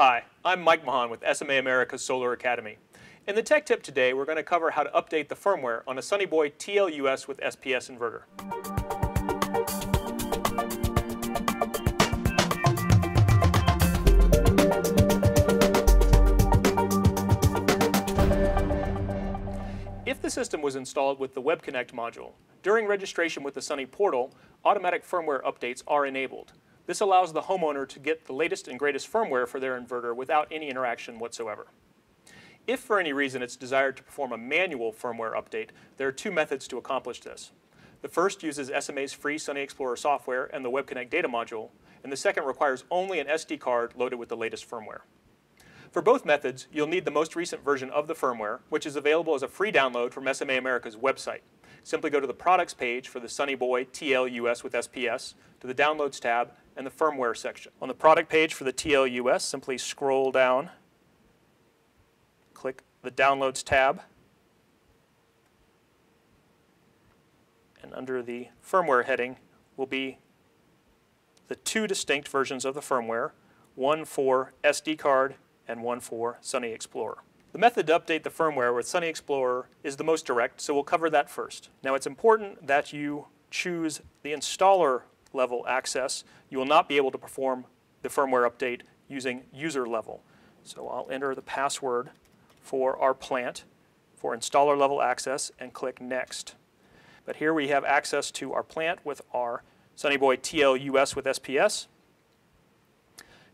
Hi, I'm Mike Mahan with SMA America's Solar Academy. In the tech tip today, we're going to cover how to update the firmware on a Sunny Boy TLUS with SPS inverter. If the system was installed with the WebConnect module, during registration with the Sunny portal, automatic firmware updates are enabled. This allows the homeowner to get the latest and greatest firmware for their inverter without any interaction whatsoever. If for any reason it's desired to perform a manual firmware update, there are two methods to accomplish this. The first uses SMA's free Sunny Explorer software and the WebConnect data module, and the second requires only an SD card loaded with the latest firmware. For both methods, you'll need the most recent version of the firmware, which is available as a free download from SMA America's website. Simply go to the products page for the Sunny Boy TLUS with SPS, to the Downloads tab, and the Firmware section. On the product page for the TLUS, simply scroll down, click the Downloads tab, and under the Firmware heading will be the two distinct versions of the firmware, one for SD card and one for Sunny Explorer. The method to update the firmware with Sunny Explorer is the most direct, so we'll cover that first. Now it's important that you choose the installer level access, you will not be able to perform the firmware update using user level. So I'll enter the password for our plant for installer level access and click next. But here we have access to our plant with our Sunnyboy TL-US with SPS.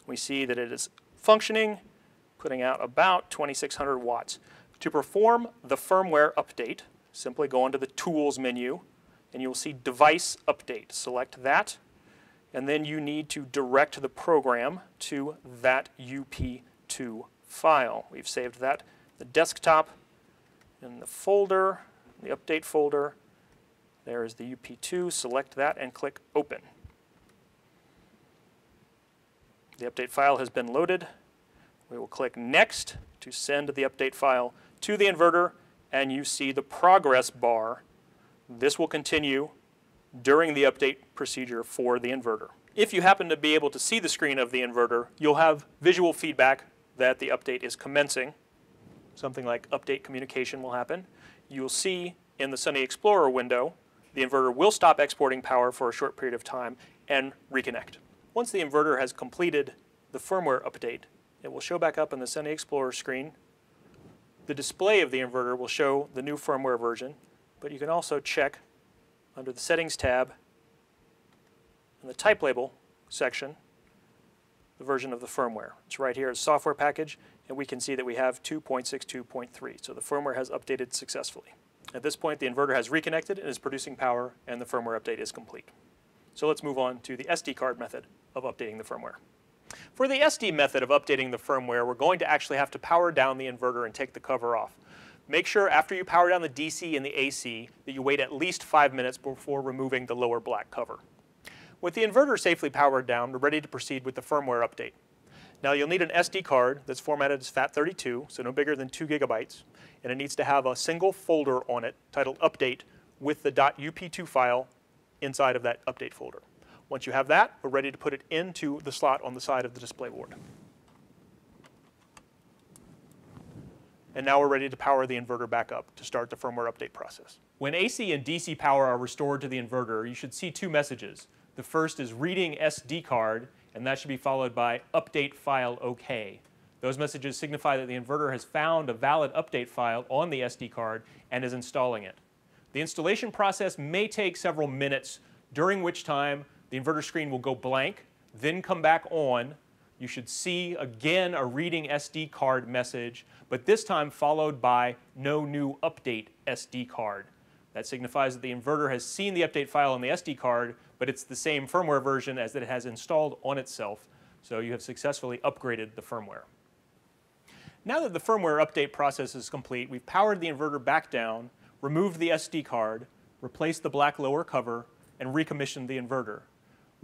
We see that it is functioning, putting out about 2600 watts. To perform the firmware update, simply go into the Tools menu and you'll see Device Update. Select that, and then you need to direct the program to that UP2 file. We've saved that the desktop in the folder, the update folder. There is the UP2. Select that and click Open. The update file has been loaded. We will click Next to send the update file to the inverter, and you see the progress bar this will continue during the update procedure for the inverter. If you happen to be able to see the screen of the inverter, you'll have visual feedback that the update is commencing. Something like update communication will happen. You'll see in the Sunny Explorer window, the inverter will stop exporting power for a short period of time and reconnect. Once the inverter has completed the firmware update, it will show back up in the Sunny Explorer screen. The display of the inverter will show the new firmware version, but you can also check under the Settings tab in the Type Label section the version of the firmware. It's right here as Software Package, and we can see that we have 2.62.3, so the firmware has updated successfully. At this point, the inverter has reconnected and is producing power, and the firmware update is complete. So let's move on to the SD card method of updating the firmware. For the SD method of updating the firmware, we're going to actually have to power down the inverter and take the cover off. Make sure after you power down the DC and the AC that you wait at least five minutes before removing the lower black cover. With the inverter safely powered down, we're ready to proceed with the firmware update. Now you'll need an SD card that's formatted as FAT32, so no bigger than two gigabytes, and it needs to have a single folder on it titled update with the .up2 file inside of that update folder. Once you have that, we're ready to put it into the slot on the side of the display board. And now we're ready to power the inverter back up to start the firmware update process. When AC and DC power are restored to the inverter, you should see two messages. The first is reading SD card, and that should be followed by update file OK. Those messages signify that the inverter has found a valid update file on the SD card and is installing it. The installation process may take several minutes, during which time the inverter screen will go blank, then come back on, you should see again a reading SD card message, but this time followed by no new update SD card. That signifies that the inverter has seen the update file on the SD card, but it's the same firmware version as that it has installed on itself, so you have successfully upgraded the firmware. Now that the firmware update process is complete, we've powered the inverter back down, removed the SD card, replaced the black lower cover, and recommissioned the inverter.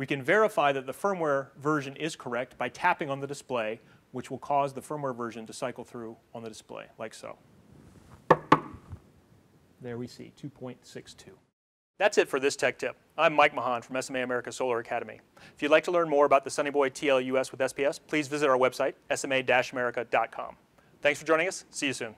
We can verify that the firmware version is correct by tapping on the display, which will cause the firmware version to cycle through on the display, like so. There we see 2.62. That's it for this tech tip. I'm Mike Mahan from SMA America Solar Academy. If you'd like to learn more about the Sunny Boy TLUS with SPS, please visit our website, sma-america.com. Thanks for joining us. See you soon.